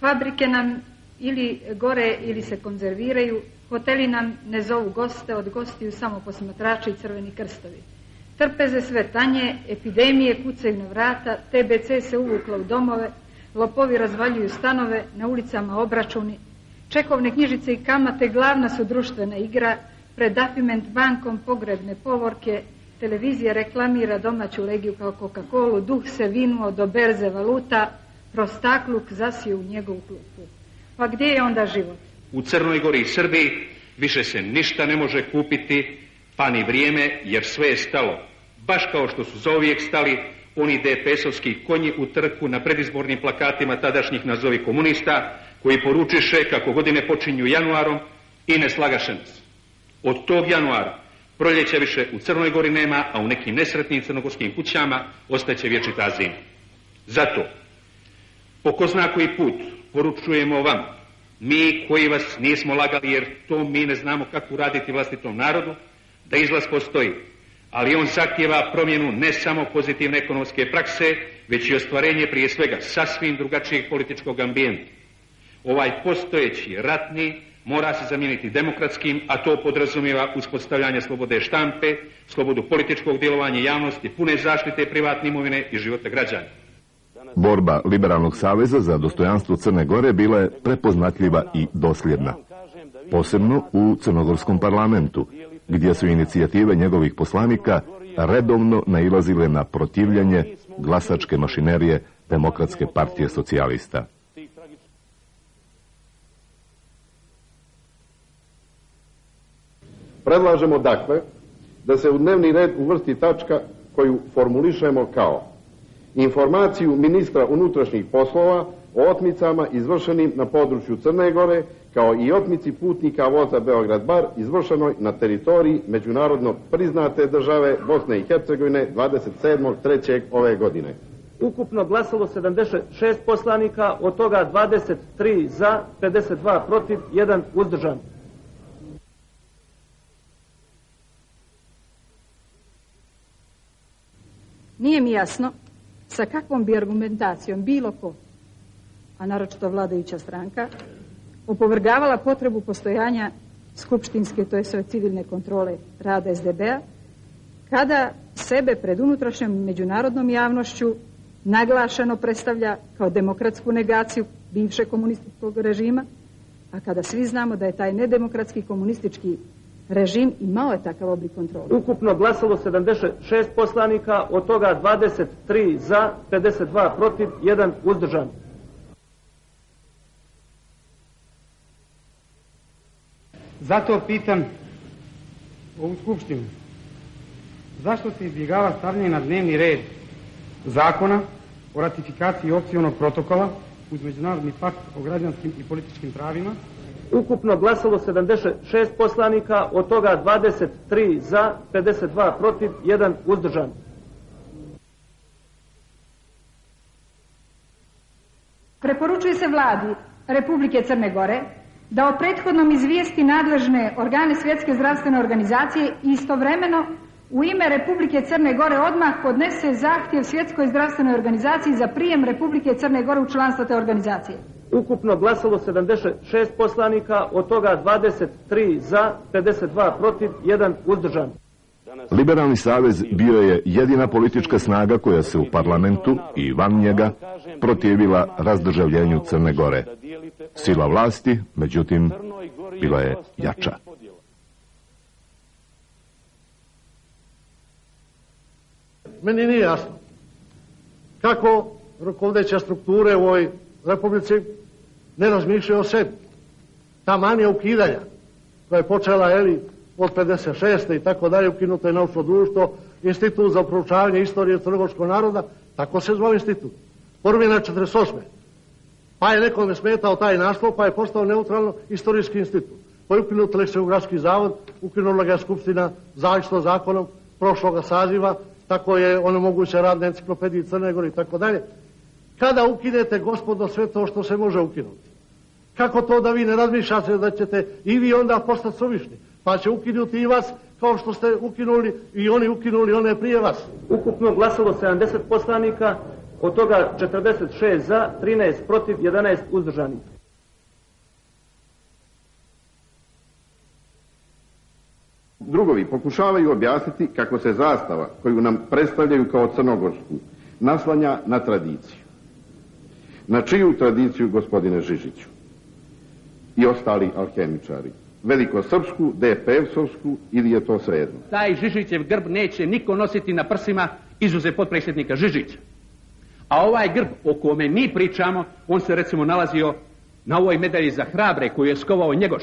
Fabrike nam ili gore ili se konzerviraju, hoteli nam ne zovu goste, od gostiju samo posmatrači i crveni krstovi. Trpeze sve tanje, epidemije kucaju na vrata, TBC se uvukla u domove, lopovi razvaljuju stanove, na ulicama obračuni, čekovne knjižice i kamate glavna su društvena igra, pred Afiment bankom pogrebne povorke, televizija reklamira domaću legiju kao Coca-Colu, duh se vinuo do berze valuta, prostakluk zasiju u njegovu klupu. Pa gdje je onda život? U Crnoj Gori i Srbiji više se ništa ne može kupiti, pa ni vrijeme, jer sve je stalo. Baš kao što su zauvijek stali oni DPS-ovski konji u trku na predizbornim plakatima tadašnjih nazovi komunista, koji poručiše kako godine počinju januarom i ne slagaše nas. Od tog januara proljeća više u Crnoj Gori nema, a u nekim nesretnim crnogorskim kućama ostaće vječita zima. Zato, po ko zna koji put, poručujemo vam, mi koji vas nismo lagali jer to mi ne znamo kako raditi vlastitom narodu, da izlaz postoji, ali on zahtjeva promjenu ne samo pozitivne ekonomske prakse, već i ostvarenje prije svega sasvim drugačijeg političkog ambijenta. Ovaj postojeći ratni mora se zamijeniti demokratskim, a to podrazumijeva uspostavljanje slobode štampe, slobodu političkog djelovanja javnosti, pune zaštite privatne imovine i života građana. Borba Liberalnog saveza za dostojanstvo Crne Gore bila je prepoznatljiva i dosljedna. Posebno u Crnogorskom parlamentu, gdje su inicijative njegovih poslanika redovno nailazile na protivljanje glasačke mašinerije Demokratske partije socijalista. Predlažemo dakle da se u dnevni red uvrsti tačka koju formulišemo kao informaciju ministra unutrašnjih poslova o otmicama izvršenim na području Crne Gore kao i otmici putnika voza Beograd-Bar izvršenoj na teritoriji međunarodno priznate države Bosne i Hercegovine 27.3. ove godine. Ukupno glasalo 76 poslanika, od toga 23 za, 52 protiv, 1 uzdržan. Nije mi jasno sa kakvom bi argumentacijom bilo ko, a naročito vladajuća stranka, opovrgavala potrebu postojanja skupštinske, to je sve civilne kontrole rada SDB-a, kada sebe pred unutrašnjom međunarodnom javnošću naglašeno predstavlja kao demokratsku negaciju bivšeg komunističkog režima, a kada svi znamo da je taj nedemokratski komunistički režim imao je takav oblik kontrole. Ukupno glasalo 76 poslanika, od toga 23 za, 52 protiv, 1 uzdržan. Zato pitam ovu skupštinu, zašto se izbjegava stavljanje na dnevni red zakona o ratifikaciji opcionog protokola uz Međunarodni pakt o građanskim i političkim pravima Ukupno glasalo 76 poslanika, od toga 23 za, 52 protiv, 1 uzdržan. Preporučuje se vladi Republike Crne Gore da o prethodnom izvijesti nadležne organe Svjetske zdravstvene organizacije i istovremeno u ime Republike Crne Gore odmah podnese zahtjev Svjetskoj zdravstvenoj organizaciji za prijem Republike Crne Gore u članstvo te organizacije. Ukupno glasalo 76 poslanika, od toga 23 za, 52 protiv, 1 uzdržan. Liberalni savez bio je jedina politička snaga koja se u parlamentu i van njega protivila razdržavljenju Crne Gore. Sila vlasti, međutim, bila je jača. Meni nije jasno kako rukovodeće strukture u ovoj republici ne razmišljaju o sebi. Ta manija ukidanja koja je počela eli, od 56. i tako dalje, ukinuto je naučno društvo, institut za proučavanje istorije crnogorskog naroda, tako se zvao institut. Formiran je 48. Pa je nekome smetao taj naslov, pa je postao neutralno istorijski institut. Pa je ukinut leksikografski zavod, ukinula ga je Skupština zavisno zakonom prošloga saziva, tako je onemoguće rad na enciklopediji Crne Gore i tako dalje. Kada ukinete, gospodo, sve to što se može ukinuti? Kako to da vi ne razmišljate da ćete i vi onda postati suvišni? Pa će ukinuti i vas kao što ste ukinuli i oni ukinuli one prije vas. Ukupno glasalo 70 poslanika, od toga 46 za, 13 protiv, 11 uzdržanih. Drugovi pokušavaju objasniti kako se zastava koju nam predstavljaju kao crnogorsku naslanja na tradiciju. Na čiju tradiciju, gospodine Žižiću? I ostali alhemičari. Velikosrpsku, DPF-sovsku ili je to svejedno? Taj Žižićev grb neće niko nositi na prsima izuze potpredsjednika Žižića. A ovaj grb o kome mi pričamo, on se recimo nalazio na ovoj medalji za hrabre koju je skovao Njegoš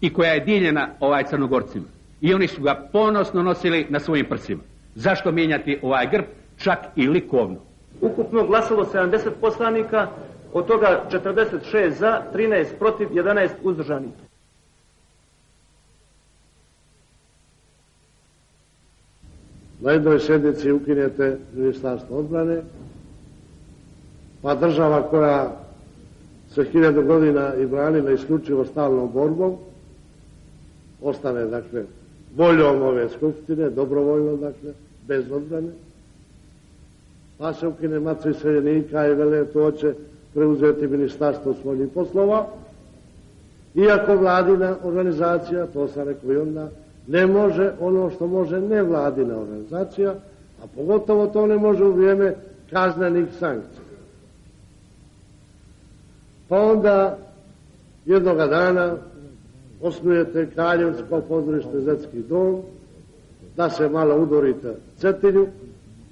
i koja je dijeljena ovaj crnogorcima. I oni su ga ponosno nosili na svojim prsima. Zašto mijenjati ovaj grb, čak i likovno? Ukupno glasalo 70 poslanika, od toga 46 za, 13 protiv, 11 uzdržanih. Na jednoj sjednici ukinete ministarstvo odbrane, pa država koja se hiljadu godina i branila isključivo stalnom borbom, ostane, dakle, voljom ove skupštine, dobrovoljno, dakle, bez odbrane, pa se ukine macu iseljenika i vele to će preuzeti ministarstvo svojih poslova, iako vladina organizacija, to sam rekao i onda, ne može ono što može nevladina organizacija, a pogotovo to ne može u vrijeme kaznenih sankcija. Pa onda jednoga dana osnujete Kraljevsko pozorište Zetski dom, da se malo udorite Cetinju,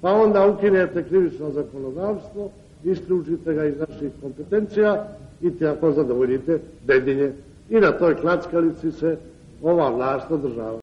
pa onda ukinete krivično zakonodavstvo, isključite ga iz naših kompetencija i tako zadovoljite dedinje. I na toj klackalici se ova vlast održava.